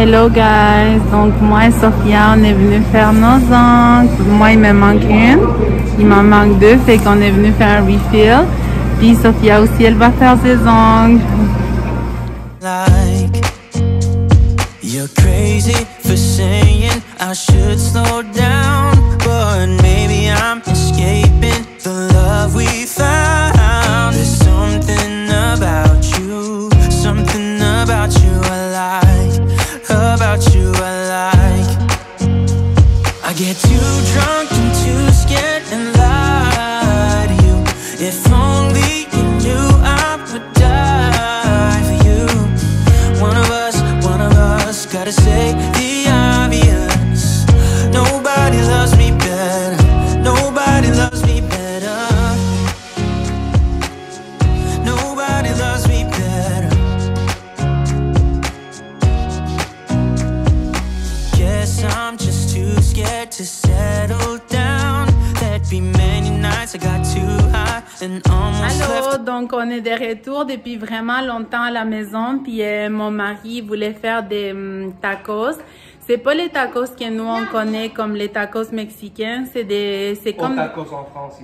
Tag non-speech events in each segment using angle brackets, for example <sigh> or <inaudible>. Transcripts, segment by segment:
Hello guys, donc moi et Sophia on est venu faire nos ongles. Moi il me manque une, il m'en manque deux, fait qu'on est venu faire un refill. Puis Sophia aussi elle va faire ses ongles. like You're crazy for saying I should slow down gotta say retour depuis vraiment longtemps à la maison. Puis euh, mon mari voulait faire des hum, tacos. C'est pas les tacos que nous on connaît comme les tacos mexicains. C'est des, c'est Comme tacos en France.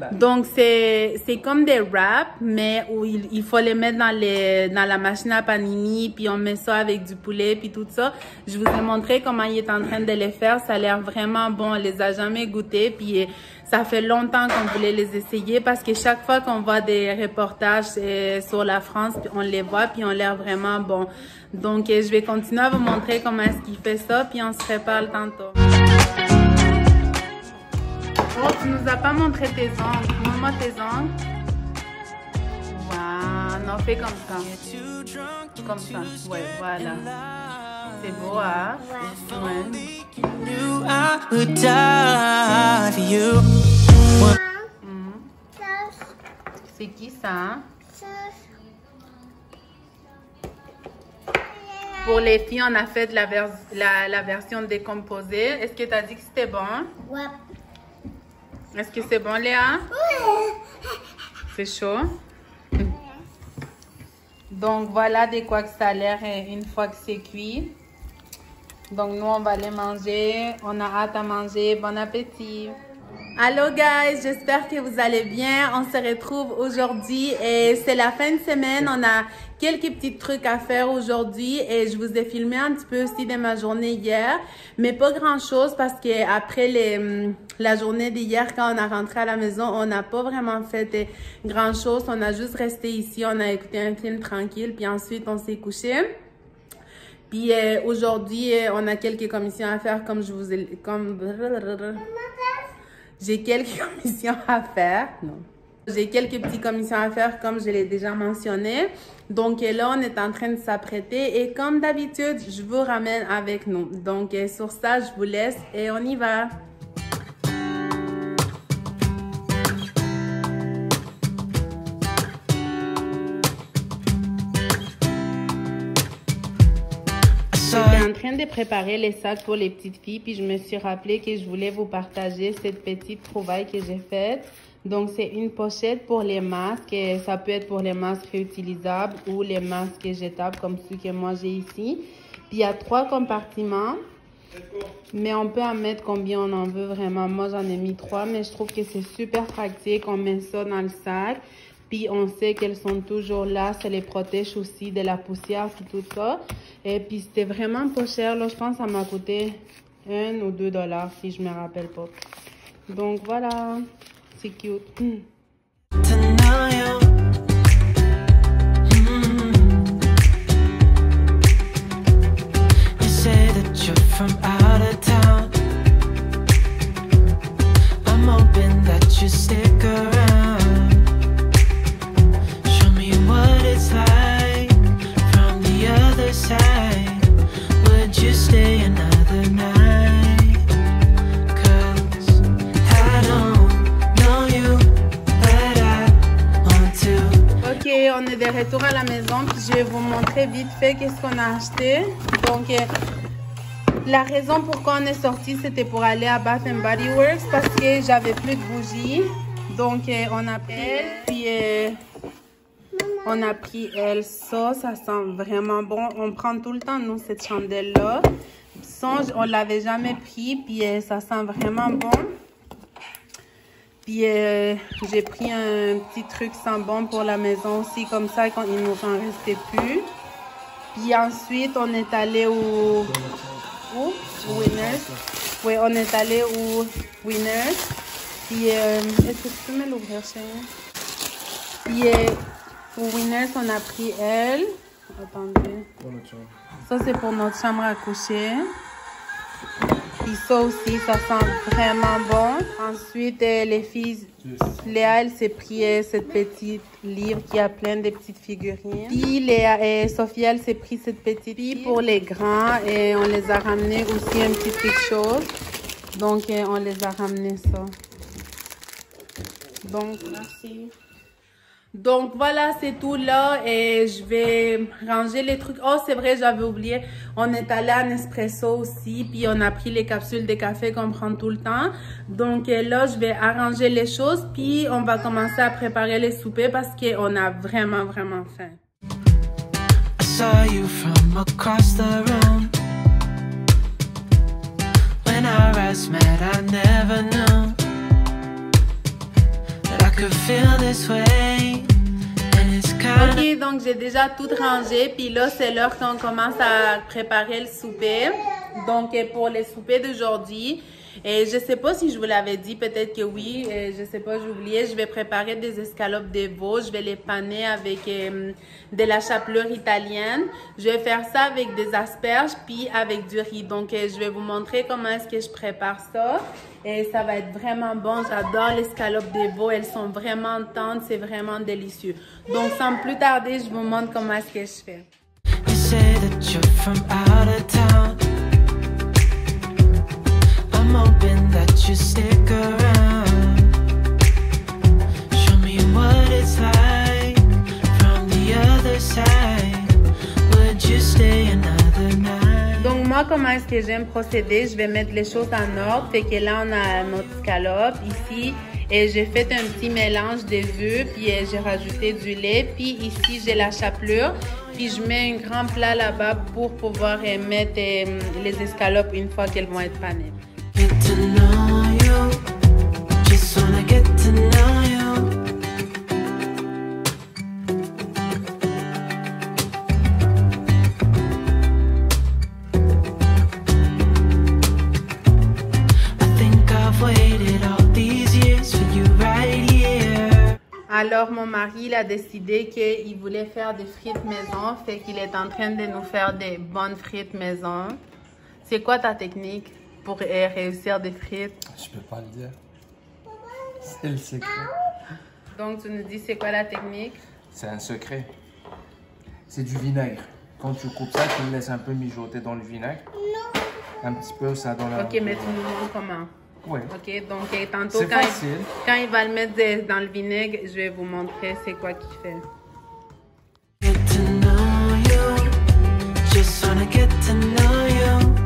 Ben, donc c'est c'est comme des wraps, mais où il, il faut les mettre dans les dans la machine à panini, puis on met ça avec du poulet, puis tout ça. Je vous ai montré comment il est en train de les faire. Ça a l'air vraiment bon. On les a jamais goûtés, puis euh, ça fait longtemps qu'on voulait les essayer parce que chaque fois qu'on voit des reportages sur la France, on les voit, puis on l'air vraiment bon. Donc je vais continuer à vous montrer comment est-ce qu'il fait ça, puis on se reparle tantôt. Oh, tu nous as pas montré tes ongles. Montre-moi tes ongles. Waouh, non, fais comme ça. Comme ça. Ouais, voilà. C'est beau, hein? Ouais. C'est qui ça? hein? Pour les filles, on a fait la, vers- la, la version décomposée. Est-ce que tu as dit que c'était bon? Ouais. Est-ce que c'est bon, Léa? C'est chaud? Donc, voilà de quoi que ça a l'air euh, une fois que c'est cuit. Donc, nous, on va les manger. On a hâte à manger. Bon appétit! Allô guys, j'espère que vous allez bien. On se retrouve aujourd'hui et c'est la fin de semaine. On a quelques petits trucs à faire aujourd'hui et je vous ai filmé un petit peu aussi de ma journée hier, mais pas grand chose parce que après les, hum, la journée d'hier quand on a rentré à la maison, on n'a pas vraiment fait grand chose. On a juste resté ici, on a écouté un film tranquille puis ensuite on s'est couché. Puis euh, aujourd'hui, euh, on a quelques commissions à faire comme je vous ai comme j'ai quelques <laughs> commissions à faire. Non. J'ai quelques petites commissions à faire comme je l'ai déjà mentionné. Donc euh, là, on est en train de s'apprêter et comme d'habitude, je vous ramène avec nous. Donc sur ça, je vous laisse et on y va. De préparer les sacs pour les petites filles, puis je me suis rappelé que je voulais vous partager cette petite trouvaille que j'ai faite. Donc, c'est une pochette pour les masques. et Ça peut être pour les masques réutilisables ou les masques jetables comme ceux que moi j'ai ici. Puis, il y a trois compartiments. Mais on peut en mettre combien on en veut vraiment. Moi, j'en ai mis trois, mais je trouve que c'est super pratique. On met ça dans le sac. On sait qu'elles sont toujours là, ça les protège aussi de la poussière et tout ça. Et puis c'était vraiment pas cher, là, je pense que ça m'a coûté un ou deux dollars si je me rappelle pas. Donc voilà, c'est cute. Mm. From out of town. I'm hoping that you stick around. On est de retour à la maison, puis je vais vous montrer vite fait qu'est-ce qu'on a acheté. Donc, euh, la raison pourquoi on est sorti, c'était pour aller à Bath Body Works parce que j'avais plus de bougies. Donc, euh, on appelle, puis euh, On a pris elle ça, ça sent vraiment bon. On prend tout le temps, nous, cette chandelle-là. On l'avait jamais pris, puis ça sent vraiment bon. Puis euh, j'ai pris un petit truc sans bon pour la maison aussi, comme ça, quand il nous en restait plus. Puis ensuite, on est allé au... Où? Winners. Oui, on est allé au Winners. Puis, euh, est-ce que tu peux me l'ouvrir, chérie? Puis, au Winners, on a pris elle. Attendez. Ça, c'est pour notre chambre à coucher. Ça aussi, ça sent vraiment bon. Ensuite, euh, les filles, Léa, elle s'est pris euh, cette petite livre qui a plein de petites figurines. Puis Léa et Sophie, elle s'est pris cette petite. Puis pour les grands, et on les a ramenés aussi un petit quelque chose. Donc, euh, on les a ramenés ça. Donc, merci. Donc voilà, c'est tout là et je vais ranger les trucs. Oh, c'est vrai, j'avais oublié. On est allé à Nespresso aussi, puis on a pris les capsules de café qu'on prend tout le temps. Donc euh, là, je vais arranger les choses, puis on va commencer à préparer les soupers parce qu'on a vraiment, vraiment faim. I saw you from across the room. When our eyes met, I never knew Ok, donc j'ai déjà tout rangé, puis là, c'est l'heure qu'on commence à préparer le souper. Donc, pour les soupers d'aujourd'hui, et je sais pas si je vous l'avais dit, peut-être que oui, euh, je sais pas, oublié. Je vais préparer des escalopes de veau. Je vais les paner avec euh, de la chapelure italienne. Je vais faire ça avec des asperges puis avec du riz. Donc, euh, je vais vous montrer comment est-ce que je prépare ça. Et ça va être vraiment bon. J'adore les escalopes de veau. Elles sont vraiment tendres. C'est vraiment délicieux. Donc, sans plus tarder, je vous montre comment est-ce que je fais. Comment est-ce que j'aime procéder? Je vais mettre les choses en ordre. Fait que là, on a notre scalope ici. Et j'ai fait un petit mélange de œufs, puis euh, j'ai rajouté du lait. Puis ici, j'ai la chapelure. Puis je mets un grand plat là-bas pour pouvoir euh, mettre euh, les escalopes une fois qu'elles vont être panées. Alors, mon mari, il a décidé qu'il voulait faire des frites maison. Fait qu'il est en train de nous faire des bonnes frites maison. C'est quoi ta technique pour euh, réussir des frites? Je peux pas le dire. C'est le secret. Donc, tu nous dis c'est quoi la technique? C'est un secret. C'est du vinaigre. Quand tu coupes ça, tu le laisses un peu mijoter dans le vinaigre. Un petit peu ça dans la. Ok, mais tu nous montres comment? Ouais. Ok, donc euh, tantôt, quand il, facile. quand il va le mettre dans le vinaigre, je vais vous montrer c'est quoi qu'il fait.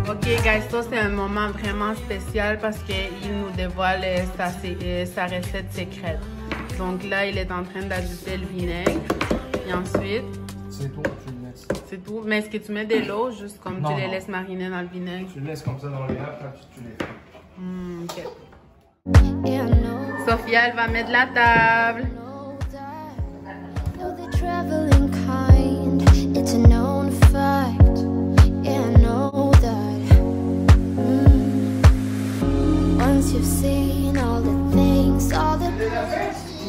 Ok, guys, ça c'est un moment vraiment spécial parce qu'il nous dévoile euh, sa, euh, sa recette secrète. Donc là, il est en train d'ajouter le vinaigre. Et ensuite, C'est tout, tu le laisses. c'est tout. Mais est-ce que tu mets de l'eau juste comme Non, tu les non. laisses mariner dans le vinaigre? Tu le laisses comme ça dans le vinaigre, tu, tu les fais. Ok. Yeah, I know, Sophia, elle va mettre la table.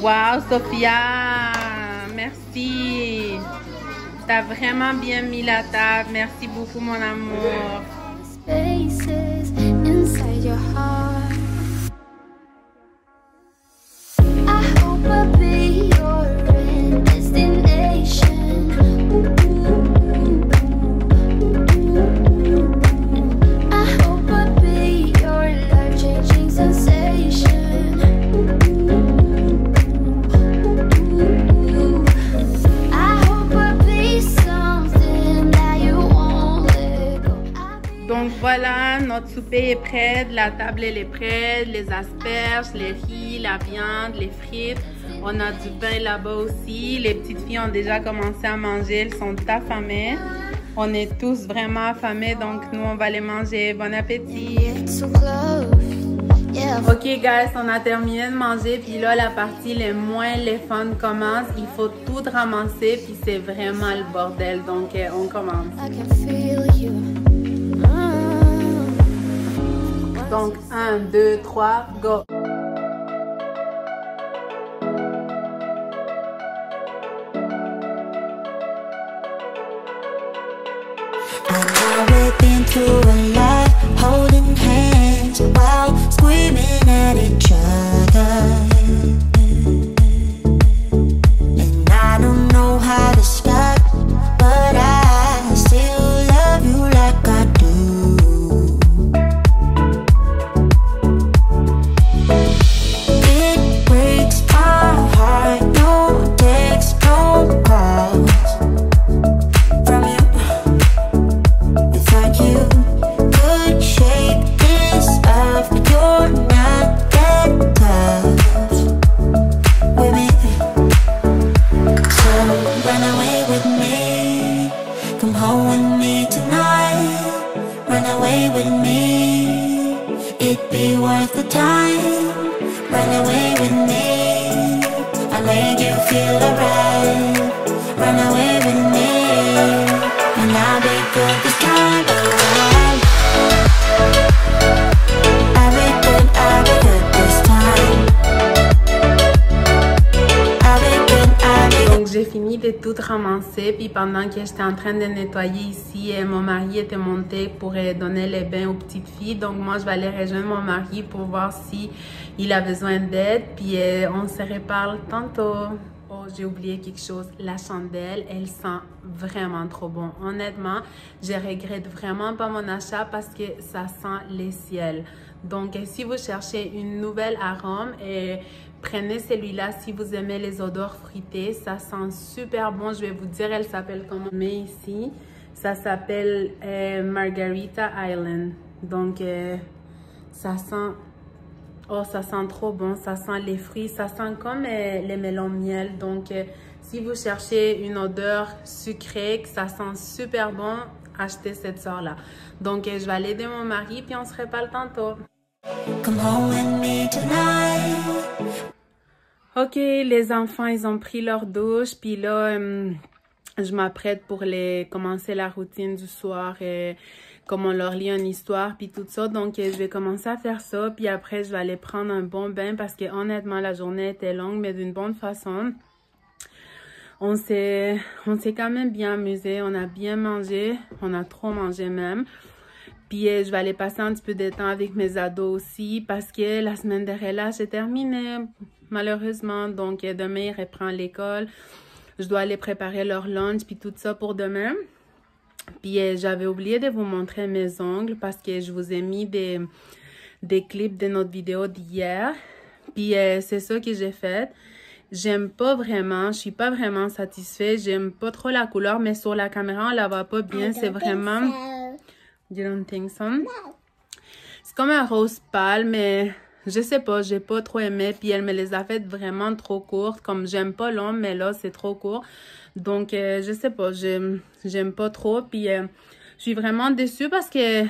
Wow, Sophia! Merci! T'as vraiment bien mis la table. Merci beaucoup, mon amour. your heart. La table elle est prête, les asperges, les riz, la viande, les frites. On a du pain là-bas aussi. Les petites filles ont déjà commencé à manger. Elles sont affamées. On est tous vraiment affamés, donc nous, on va les manger. Bon appétit! Ok guys, on a terminé de manger, puis là la partie les moins les fun commence. Il faut tout ramasser, puis c'est vraiment le bordel. Donc euh, on commence. Donc 1, 2, 3, go! We've been through a be worth the time. Run away with me, I make you feel alright. Run away with me, and I'll be good tout ramasser, puis pendant que j'étais en train de nettoyer ici, euh, mon mari était monté pour euh, donner les bains aux petites filles. Donc moi je vais aller rejoindre mon mari pour voir si il a besoin d'aide, puis euh, on se reparle tantôt. Oh, j'ai oublié quelque chose. La chandelle, elle sent vraiment trop bon. Honnêtement, je regrette vraiment pas mon achat parce que ça sent les ciels. Donc, si vous cherchez une nouvelle arôme, euh, prenez celui-là si vous aimez les odeurs fruitées. Ça sent super bon. Je vais vous dire, elle s'appelle comment? Mais ici, ça s'appelle euh, Margarita Island. Donc, euh, ça sent Oh, ça sent trop bon, ça sent les fruits, ça sent comme euh, les melons miel. Donc, si vous cherchez une odeur sucrée, que ça sent super bon, achetez cette sorte-là. Donc, je vais aller aider mon mari, puis on se reparle tantôt. Come home with me tonight. Ok, les enfants, ils ont pris leur douche, puis là, euh, je m'apprête pour les commencer la routine du soir, et comme on leur lit une histoire, puis tout ça. Donc, euh, je vais commencer à faire ça, puis après, je vais aller prendre un bon bain parce que honnêtement, la journée était longue, mais d'une bonne façon. On s'est, quand même bien amusé, on a bien mangé, on a trop mangé même. Puis euh, je vais aller passer un petit peu de temps avec mes ados aussi parce que la semaine de relâche est terminée, malheureusement. Donc euh, demain, ils reprennent l'école. Je dois aller préparer leur lunch puis tout ça pour demain. Puis euh, j'avais oublié de vous montrer mes ongles parce que je vous ai mis des, des clips de notre vidéo d'hier. Puis euh, c'est ça que j'ai fait. J'aime pas vraiment, je suis pas vraiment satisfaite. J'aime pas trop la couleur, mais sur la caméra, on la voit pas bien. C'est vraiment... You don't think so? C'est comme un rose pâle, mais je sais pas, j'ai pas trop aimé. Puis elle me les a faites vraiment trop courtes. Comme j'aime pas long, mais là, c'est trop court. Donc, euh, je sais pas, j'aime pas trop. Puis euh, je suis vraiment déçue parce que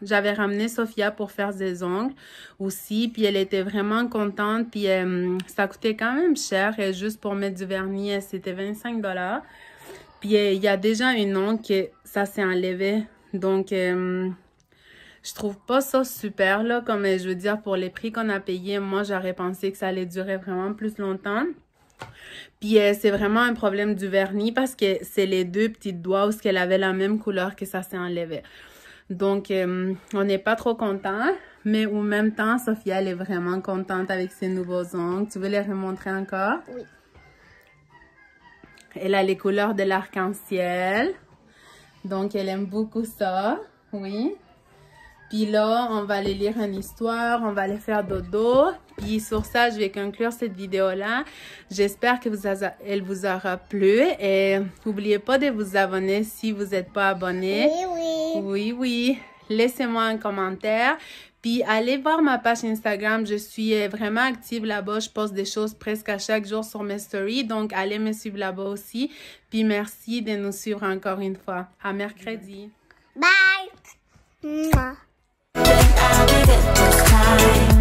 j'avais ramené Sophia pour faire des ongles aussi. Puis elle était vraiment contente. Puis euh, ça coûtait quand même cher. Et juste pour mettre du vernis, c'était 25 dollars. Puis euh, il y a déjà une ongle que ça s'est enlevé. Donc, je trouve pas ça super, là. Comme euh, je veux dire, pour les prix qu'on a payés, moi, j'aurais pensé que ça allait durer vraiment plus longtemps. Puis euh, c'est vraiment un problème du vernis parce que c'est les deux petits doigts où qu'elle avait la même couleur que ça s'est enlevé. Donc, euh, on n'est pas trop content, mais en même temps, Sophia, elle est vraiment contente avec ses nouveaux ongles. Tu veux les remontrer encore? Oui. Elle a les couleurs de l'arc-en-ciel. Donc, elle aime beaucoup ça. Oui. Puis là, on va aller lire une histoire, on va aller faire dodo. Puis sur ça, je vais conclure cette vidéo-là. J'espère que vous a- elle vous aura plu. Et n'oubliez pas de vous abonner si vous n'êtes pas abonné. oui. Oui, oui. Laissez-moi un commentaire. Puis allez voir ma page Instagram, je suis vraiment active là-bas. Je poste des choses presque à chaque jour sur mes stories, donc allez me suivre là-bas aussi. Puis merci de nous suivre encore une fois. À mercredi. Bye. I'll be did this time.